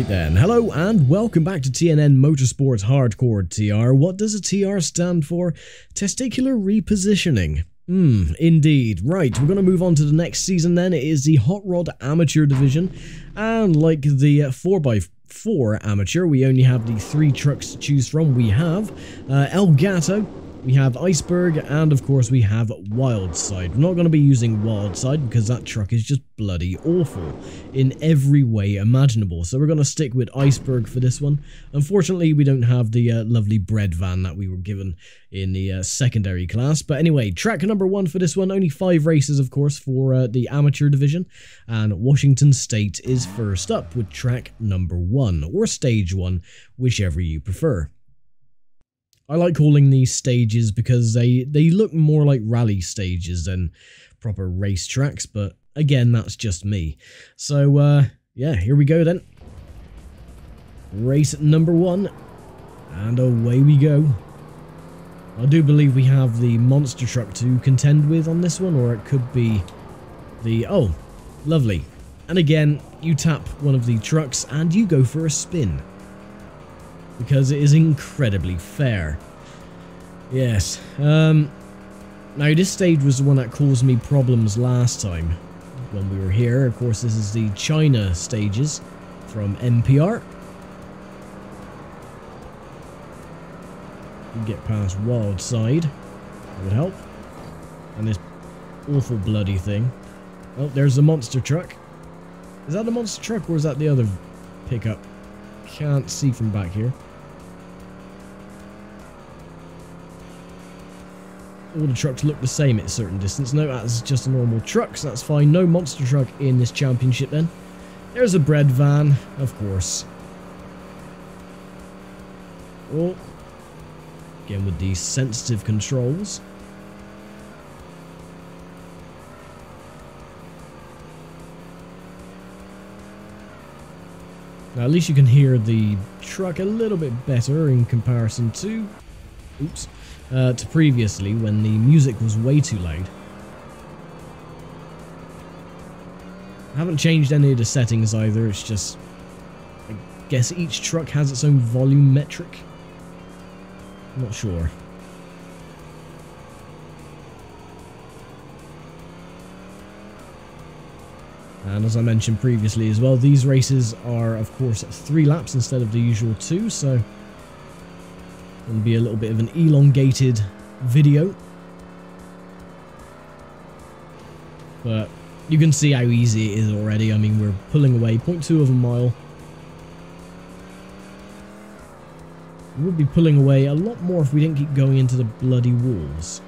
Right then, hello and welcome back to TNN Motorsports Hardcore TR. What does a TR stand for? Testicular repositioning. Hmm, indeed. Right, we're going to move on to the next season then. It is the Hot Rod Amateur Division. And like the 4x4 Amateur, we only have the three trucks to choose from. We have uh, Elgato, we have Iceberg, and of course we have Wildside. We're not going to be using Wildside because that truck is just bloody awful in every way imaginable. So we're going to stick with Iceberg for this one. Unfortunately, we don't have the uh, lovely bread van that we were given in the uh, secondary class. But anyway, track number one for this one. Only five races, of course, for uh, the amateur division. And Washington State is first up with track number one, or stage one, whichever you prefer. I like calling these stages because they, they look more like rally stages than proper race tracks, but again, that's just me. So, uh, yeah, here we go then. Race number one, and away we go. I do believe we have the monster truck to contend with on this one, or it could be the... Oh, lovely. And again, you tap one of the trucks and you go for a spin because it is incredibly fair. Yes. Um, now, this stage was the one that caused me problems last time when we were here. Of course, this is the China stages from MPR. Get past Wild Side. That would help. And this awful bloody thing. Oh, there's the monster truck. Is that the monster truck or is that the other pickup? Can't see from back here. All the trucks look the same at a certain distance. No, that's just a normal truck, so that's fine. No monster truck in this championship then. There's a bread van, of course. Oh. Again with these sensitive controls. Now at least you can hear the truck a little bit better in comparison to... Oops uh, to previously when the music was way too loud. I haven't changed any of the settings either, it's just... I guess each truck has its own volume metric? I'm not sure. And as I mentioned previously as well, these races are of course three laps instead of the usual two, so It'll be a little bit of an elongated video. But you can see how easy it is already. I mean, we're pulling away 0.2 of a mile. We would be pulling away a lot more if we didn't keep going into the bloody walls.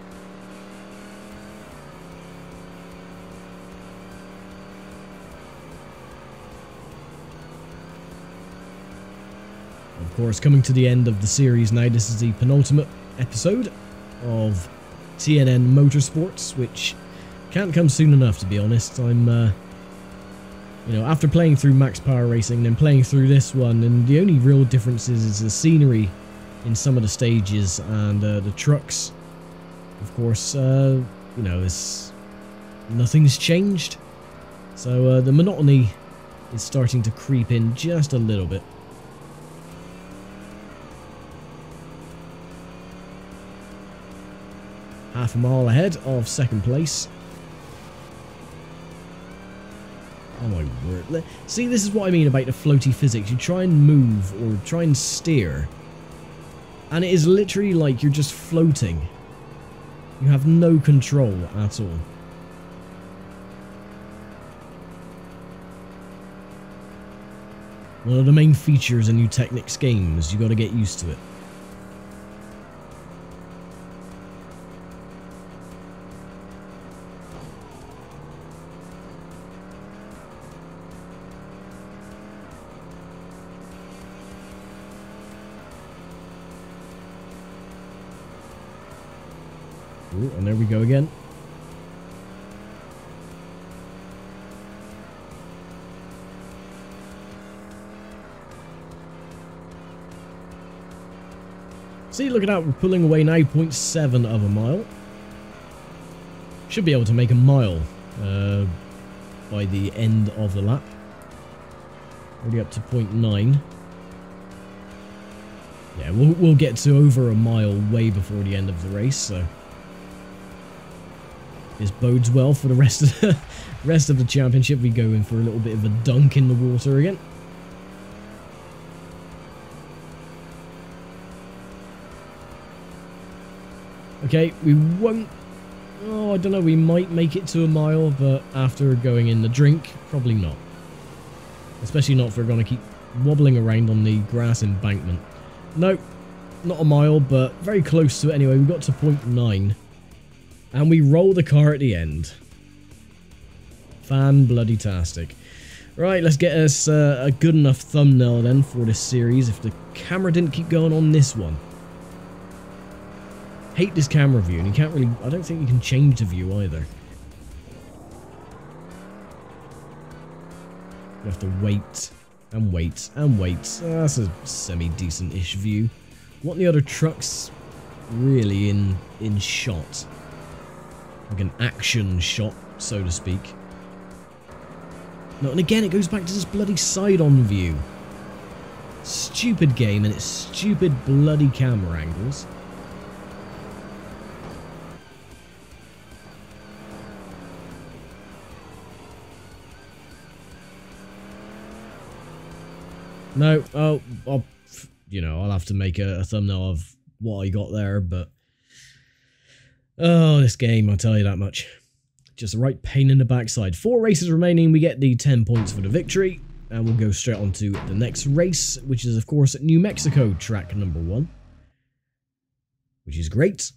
Of course, coming to the end of the series now, this is the penultimate episode of TNN Motorsports, which can't come soon enough, to be honest. I'm, uh, you know, after playing through Max Power Racing and then playing through this one, and the only real difference is, is the scenery in some of the stages and uh, the trucks. Of course, uh, you know, it's, nothing's changed. So uh, the monotony is starting to creep in just a little bit. Half a mile ahead of second place. Oh my word. See, this is what I mean about the floaty physics. You try and move or try and steer, and it is literally like you're just floating. You have no control at all. One of the main features in Eutechnyx games, you got to get used to it. Ooh, and there we go again. See, look at that, we're pulling away now 0.7 of a mile. Should be able to make a mile uh, by the end of the lap. Already up to 0.9. Yeah, we'll, we'll get to over a mile way before the end of the race, so... This bodes well for the rest of the rest of the championship. We go in for a little bit of a dunk in the water again. Okay, we won't... Oh, I don't know, we might make it to a mile, but after going in the drink, probably not. Especially not if we're going to keep wobbling around on the grass embankment. Nope, not a mile, but very close to it anyway. We got to point 0.9. And we roll the car at the end. Fan bloody tastic. Right, let's get us uh, a good enough thumbnail then for this series if the camera didn't keep going on this one. Hate this camera view, and you can't really... I don't think you can change the view either. You have to wait, and wait, and wait. that's a semi-decent-ish view. What the other trucks really in in shot? Like an action shot, so to speak. No, and again, it goes back to this bloody side-on view. Stupid game and its stupid bloody camera angles. No, oh, I'll, you know, I'll have to make a, a thumbnail of what I got there, but... Oh, this game, I'll tell you that much. Just a right pain in the backside. Four races remaining, we get the 10 points for the victory. And we'll go straight on to the next race, which is, of course, New Mexico track number one. Which is great.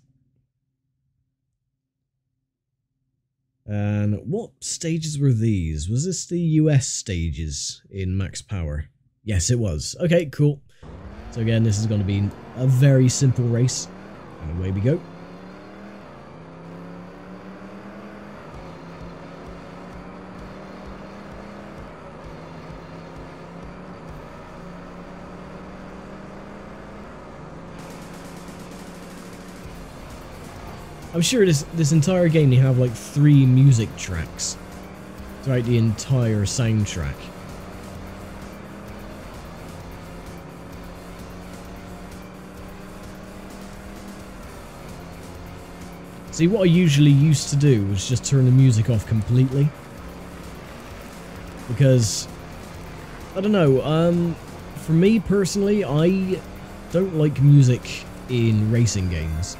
And what stages were these? Was this the US stages in Max Power? Yes, it was. Okay, cool. So again, this is going to be a very simple race. And away we go. I'm sure this this entire game you have like three music tracks throughout the entire soundtrack. See, what I usually used to do was just turn the music off completely. Because, I don't know, um, for me personally, I don't like music in racing games.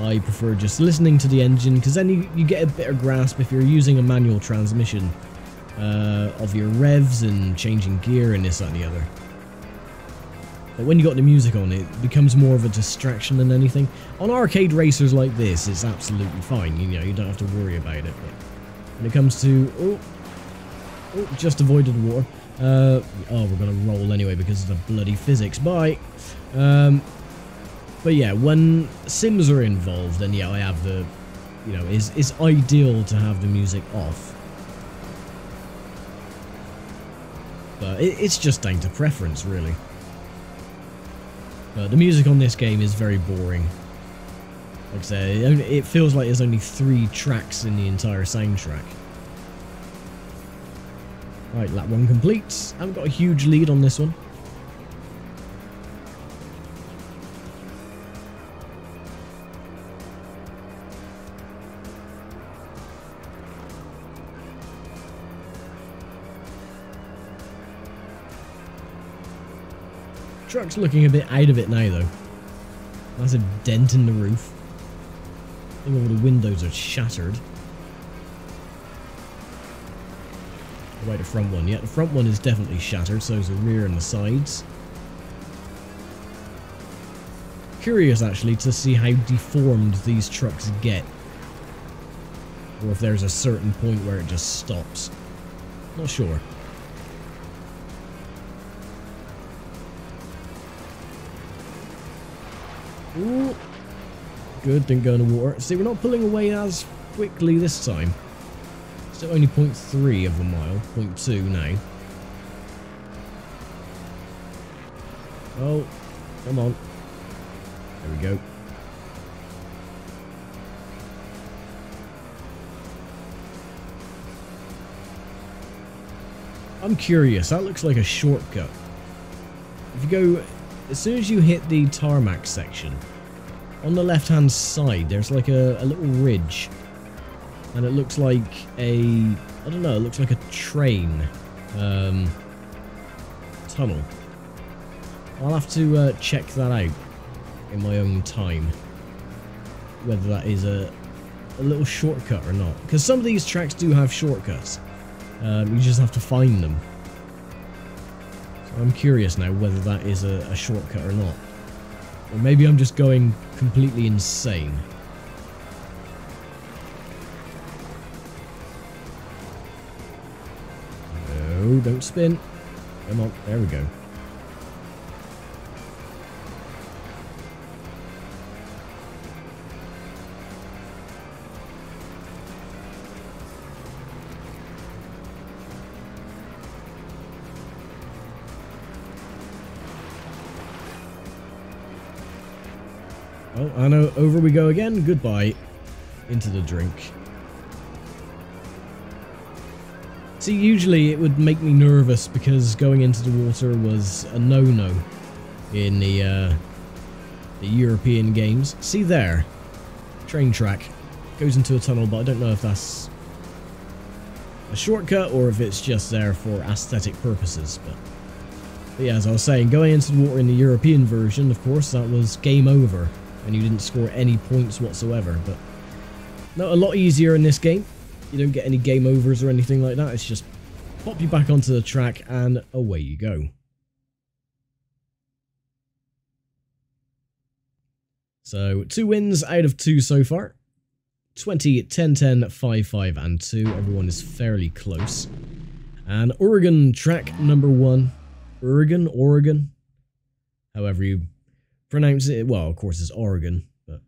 I prefer just listening to the engine because then you, you get a better grasp if you're using a manual transmission uh, of your revs and changing gear and this, that, and the other. But when you got the music on, it becomes more of a distraction than anything. On arcade racers like this, it's absolutely fine. You know, you don't have to worry about it. But when it comes to... Oh, oh just avoided water. Uh, oh, we're to roll anyway because of the bloody physics. Bye. Um, but yeah, when Sims are involved, then yeah, I have the, you know, is it's ideal to have the music off. But it, it's just down to preference, really. But the music on this game is very boring. Like I say, it feels like there's only three tracks in the entire soundtrack. Right, lap one complete. I haven't got a huge lead on this one. Truck's looking a bit out of it now, though. Massive dent in the roof. I think all the windows are shattered. Right, the front one. Yeah, the front one is definitely shattered, so is the rear and the sides. Curious, actually, to see how deformed these trucks get. Or if there's a certain point where it just stops. Not sure. Ooh. Good, didn't go in the water. See, we're not pulling away as quickly this time. Still only 0.3 of a mile, 0.2 now. Oh, come on. There we go. I'm curious. That looks like a shortcut. If you go... As soon as you hit the tarmac section, on the left-hand side, there's like a, a little ridge. And it looks like a... I don't know, it looks like a train um, tunnel. I'll have to uh, check that out in my own time. Whether that is a, a little shortcut or not. Because some of these tracks do have shortcuts. Um, you just have to find them. I'm curious now whether that is a, a shortcut or not. Or maybe I'm just going completely insane. No, don't spin. Come on, there we go. Oh, know. Over we go again. Goodbye. Into the drink. See, usually it would make me nervous because going into the water was a no-no in the, uh, the European games. See there. Train track. Goes into a tunnel, but I don't know if that's a shortcut or if it's just there for aesthetic purposes. But, but yeah, as I was saying, going into the water in the European version, of course, that was game over and you didn't score any points whatsoever. But no, a lot easier in this game. You don't get any game overs or anything like that. It's just pop you back onto the track and away you go. So two wins out of two so far. 20, 10, 10, 5, 5 and 2. Everyone is fairly close. And Oregon track number one. Oregon, Oregon. However you pronounce it. Well, of course, it's Oregon, but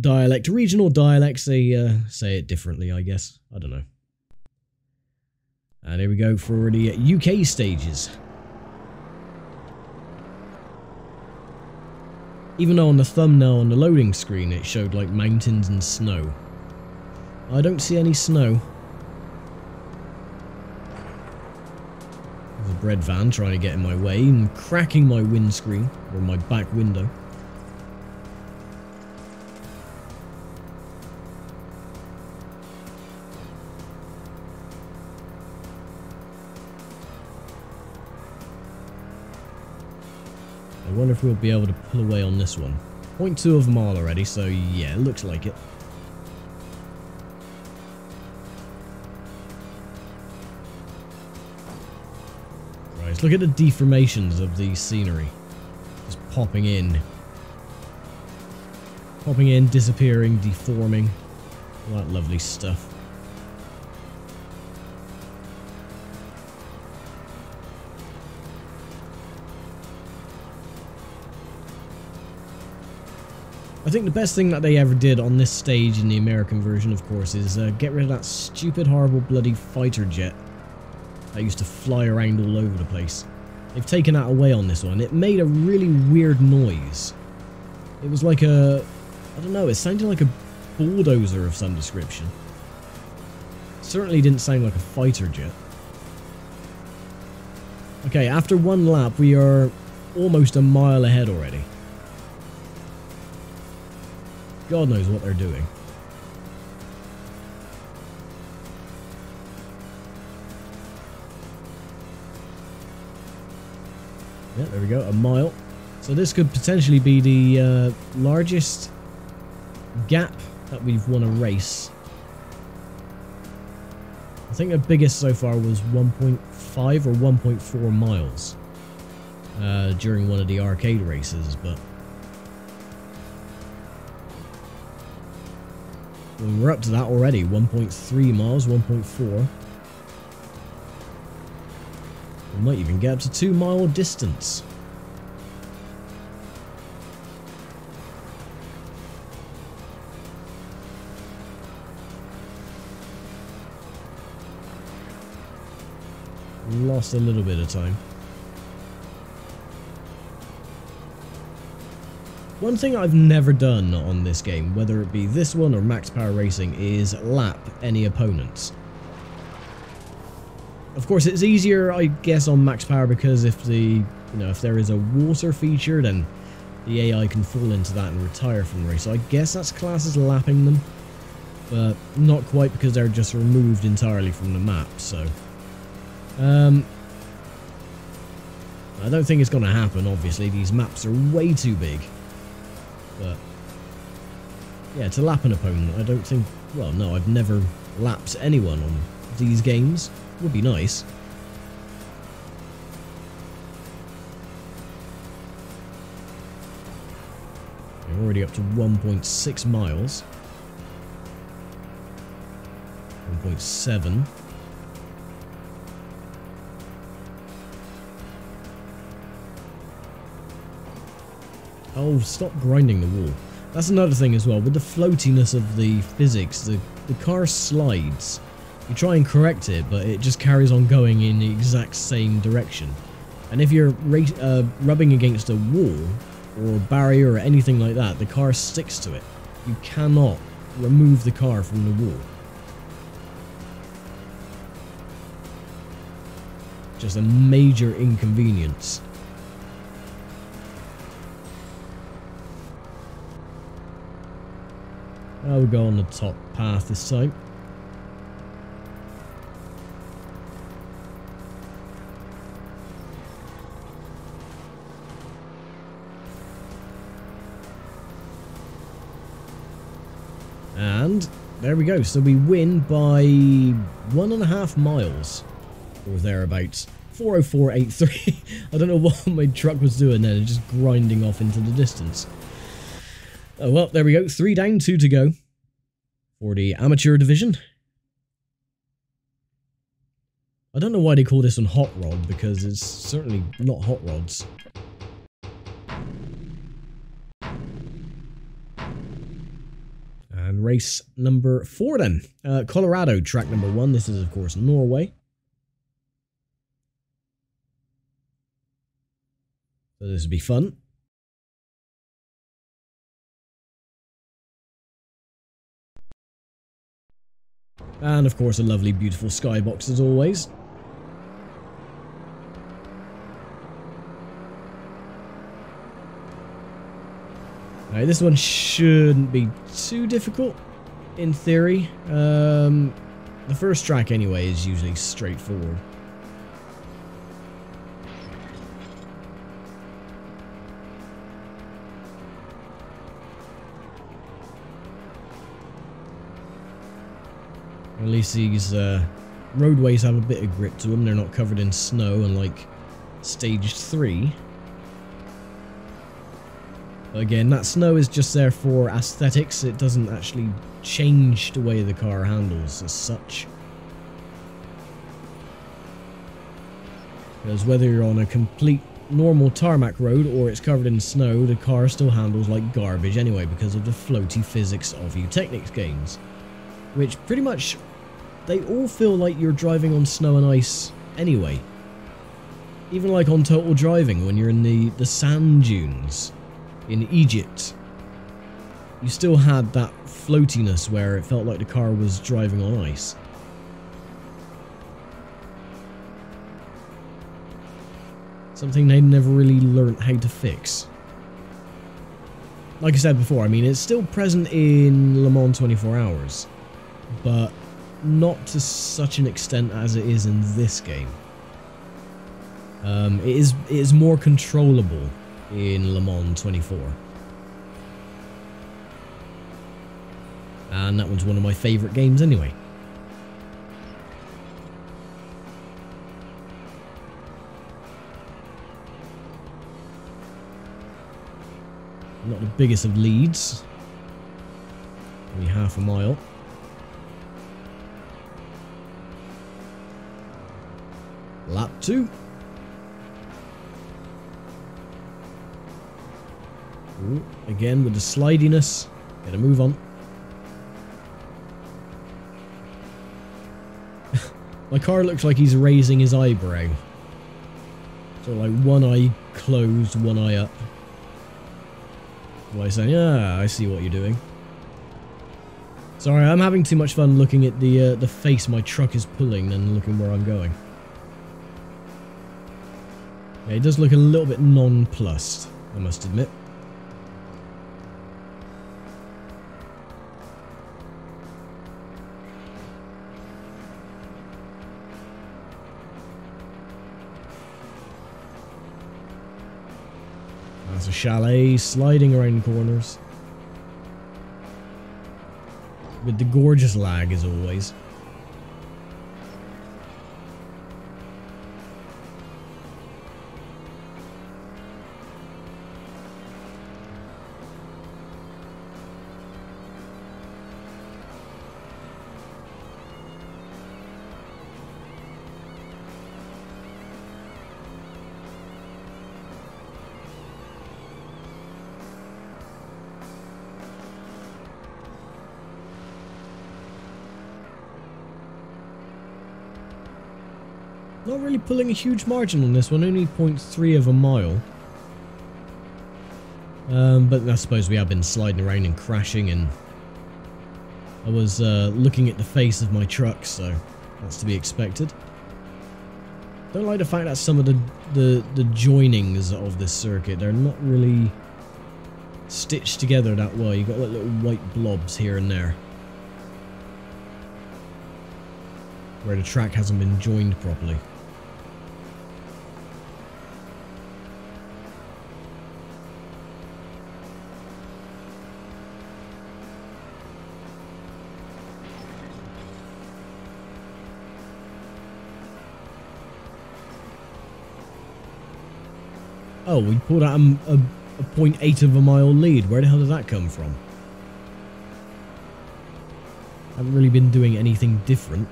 dialect, regional dialects, they uh, say it differently, I guess. I don't know. And here we go for the UK stages. Even though on the thumbnail on the loading screen it showed like mountains and snow. I don't see any snow. Bread van trying to get in my way and cracking my windscreen, or my back window. I wonder if we'll be able to pull away on this one. 0.2 of a mile already, so yeah, looks like it. Look at the deformations of the scenery. Just popping in. Popping in, disappearing, deforming. All that lovely stuff. I think the best thing that they ever did on this stage in the American version, of course, is uh, get rid of that stupid, horrible, bloody fighter jet that used to fly around all over the place. They've taken that away on this one. It made a really weird noise. It was like a... I don't know, it sounded like a bulldozer of some description. certainly didn't sound like a fighter jet. Okay, after one lap, we are almost a mile ahead already. God knows what they're doing. Yeah, there we go, a mile. So this could potentially be the uh, largest gap that we've won a race. I think the biggest so far was 1.5 or 1.4 miles uh, during one of the arcade races, but we're up to that already. 1.3 miles, 1.4. might even get up to 2 mile distance. Lost a little bit of time. One thing I've never done on this game, whether it be this one or Max Power Racing, is lap any opponents. Of course, it's easier, I guess, on max power because if the, you know, if there is a water feature, then the AI can fall into that and retire from the race. So I guess that's classes lapping them, but not quite because they're just removed entirely from the map. So, um, I don't think it's going to happen. Obviously, these maps are way too big, but yeah, to lap an opponent, I don't think. Well, no, I've never lapped anyone on these games. Would be nice. We're already up to 1.6 miles. 1.7. Oh, stop grinding the wall. That's another thing as well. With the floatiness of the physics, the, the car slides. You try and correct it, but it just carries on going in the exact same direction. And if you're uh, rubbing against a wall, or a barrier or anything like that, the car sticks to it. You cannot remove the car from the wall. Just a major inconvenience. I'll go on the top path this time. There we go. So we win by one and a half miles or thereabouts. 40483. I don't know what my truck was doing then, just grinding off into the distance. Oh well, there we go. Three down, two to go for the amateur division. I don't know why they call this one Hot Rod, because it's certainly not Hot Rods. Race number four then. Uh, Colorado, track number one. This is, of course, Norway. So this would be fun. And of course a lovely beautiful skybox as always. This one shouldn't be too difficult, in theory. Um, the first track, anyway, is usually straightforward. At least these uh, roadways have a bit of grip to them. They're not covered in snow unlike stage 3. Again, that snow is just there for aesthetics. It doesn't actually change the way the car handles as such. Because whether you're on a complete normal tarmac road or it's covered in snow, the car still handles like garbage anyway because of the floaty physics of Eutechnyx games. Which pretty much, they all feel like you're driving on snow and ice anyway. Even like on Total Driving when you're in the, the sand dunes in Egypt, you still had that floatiness where it felt like the car was driving on ice. Something they never really learned how to fix. Like I said before, I mean, it's still present in Le Mans 24 Hours, but not to such an extent as it is in this game. Um, it is it is more controllable in Le Mans 24. And that one's one of my favourite games anyway. Not the biggest of leads. Only half a mile. Lap 2. Ooh, again with the slidiness. Gotta move on. My car looks like he's raising his eyebrow. So like one eye closed, one eye up. Like saying, yeah, I see what you're doing. Sorry, I'm having too much fun looking at the uh, the face my truck is pulling and looking where I'm going. Yeah, it does look a little bit nonplussed, I must admit. That's a chalet sliding around corners. With the gorgeous lag as always. Pulling a huge margin on this one, only 0.3 of a mile. Um, but I suppose we have been sliding around and crashing and I was uh, looking at the face of my truck, so that's to be expected. Don't like the fact that some of the, the, the joinings of this circuit, they're not really stitched together that well. You've got like little white blobs here and there. Where the track hasn't been joined properly. Oh, we pulled out a, a, a 0.8 of a mile lead. Where the hell did that come from? Haven't really been doing anything different.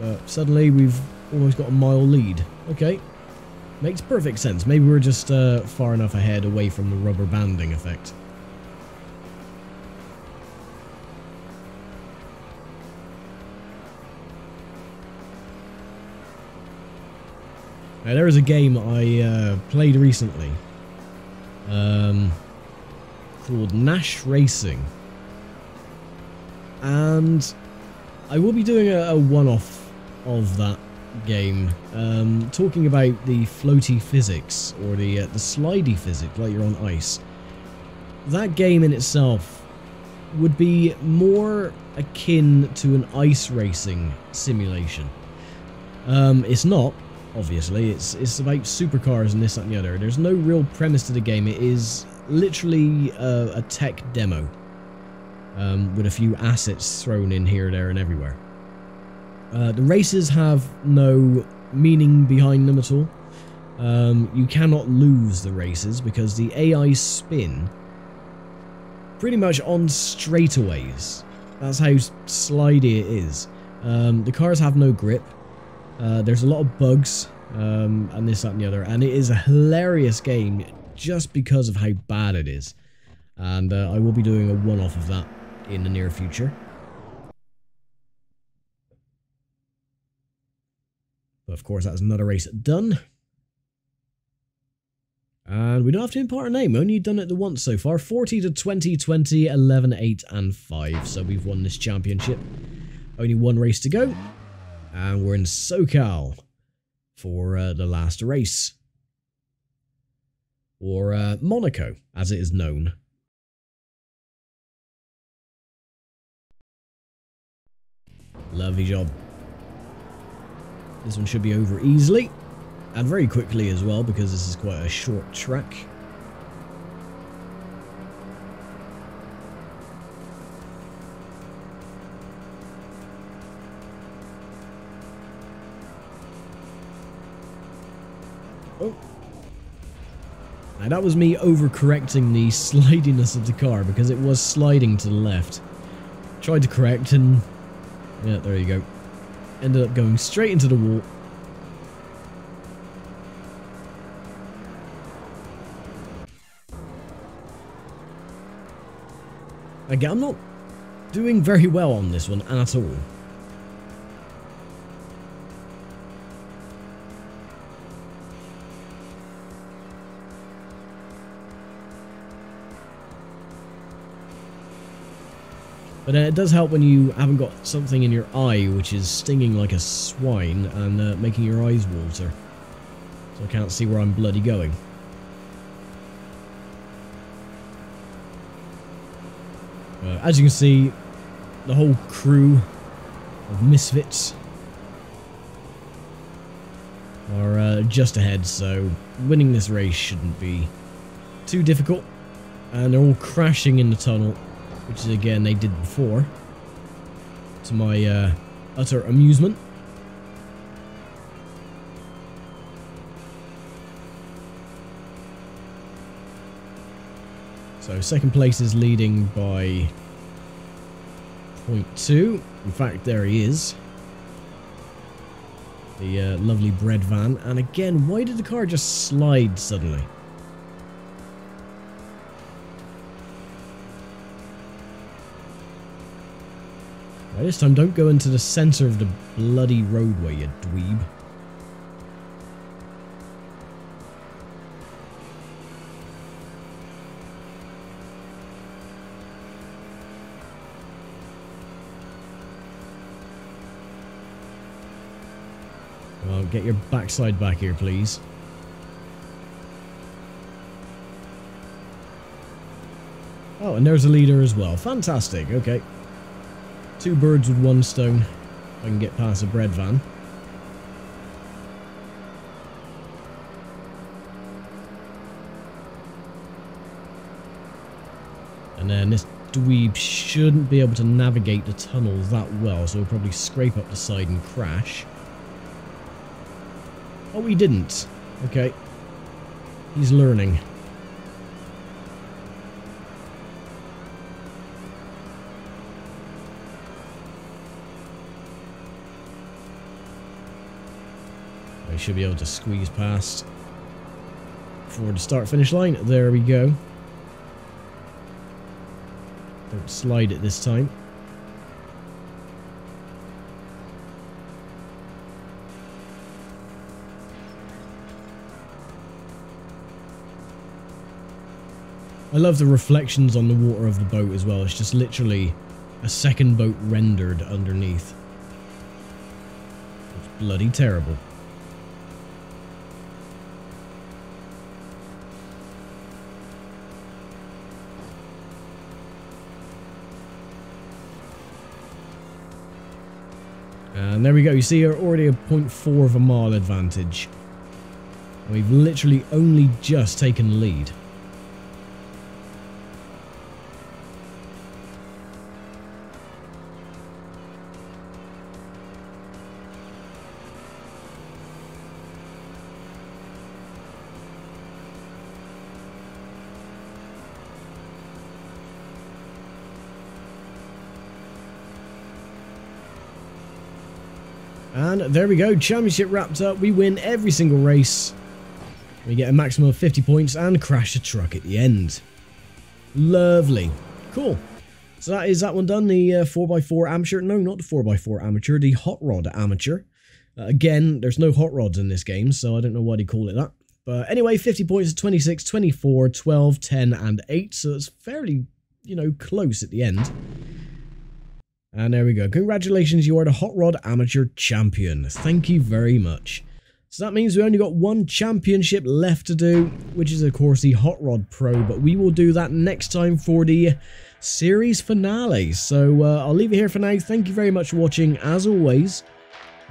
But suddenly we've almost got a mile lead. Okay. Makes perfect sense. Maybe we're just uh, far enough ahead away from the rubber banding effect. Now, there is a game I uh, played recently um, called Nash Racing. And I will be doing a, a one-off of that game, um, talking about the floaty physics, or the, uh, the slidey physics, like you're on ice. That game in itself would be more akin to an ice racing simulation. Um, it's not, obviously. It's it's about supercars and this, that, and the other. There's no real premise to the game. It is literally a, a tech demo um, with a few assets thrown in here, there, and everywhere. Uh, the races have no meaning behind them at all. Um, you cannot lose the races because the AI spin pretty much on straightaways. That's how slidey it is. Um, the cars have no grip. Uh, there's a lot of bugs um, and this, that, and the other. And it is a hilarious game just because of how bad it is. And uh, I will be doing a one-off of that in the near future. But of course, that's another race done. And we don't have to impart a name, only done it the once so far. 40 to 20, 20, 11, 8, and 5. So we've won this championship. Only one race to go. And we're in SoCal for uh, the last race. Or uh, Monaco, as it is known. Lovely job. This one should be over easily. And very quickly as well, because this is quite a short track. That was me overcorrecting the slidiness of the car because it was sliding to the left. Tried to correct and... Yeah, there you go. Ended up going straight into the wall. Again, I'm not doing very well on this one at all. But uh, it does help when you haven't got something in your eye which is stinging like a swine and uh, making your eyes water. So I can't see where I'm bloody going. Uh, as you can see, the whole crew of misfits are uh, just ahead, so winning this race shouldn't be too difficult. And they're all crashing in the tunnel, which is again they did before, to my uh, utter amusement. So second place is leading by 0.2. In fact, there he is. The uh, lovely bread van. And again, why did the car just slide suddenly? Right, this time, don't go into the center of the bloody roadway, you dweeb. Well, get your backside back here, please. Oh, and there's a leader as well. Fantastic, okay. Two birds with one stone. If I can get past a bread van. And then this dweeb shouldn't be able to navigate the tunnel that well, so he'll probably scrape up the side and crash. Oh, he didn't. Okay. He's learning. Should be able to squeeze past before the start-finish line. There we go. Don't slide it this time. I love the reflections on the water of the boat as well. It's just literally a second boat rendered underneath. It's bloody terrible. And there we go. You see, you're already a 0.4 of a mile advantage. We've literally only just taken lead. There we go, championship wrapped up. We win every single race. We get a maximum of 50 points and crash a truck at the end. Lovely. Cool. So that is that one done. The uh, 4x4 amateur. No, not the 4x4 amateur. The hot rod amateur. Uh, again, there's no hot rods in this game, so I don't know why they call it that. But anyway, 50 points 26, 24, 12, 10, and 8. So it's fairly, you know, close at the end. And there we go. Congratulations, you are the Hot Rod Amateur Champion. Thank you very much. So that means we only got one championship left to do, which is of course the Hot Rod Pro, but we will do that next time for the series finale. So uh, I'll leave it here for now. Thank you very much for watching, as always,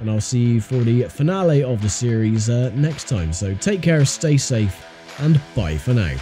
and I'll see you for the finale of the series uh, next time. So take care, stay safe, and bye for now.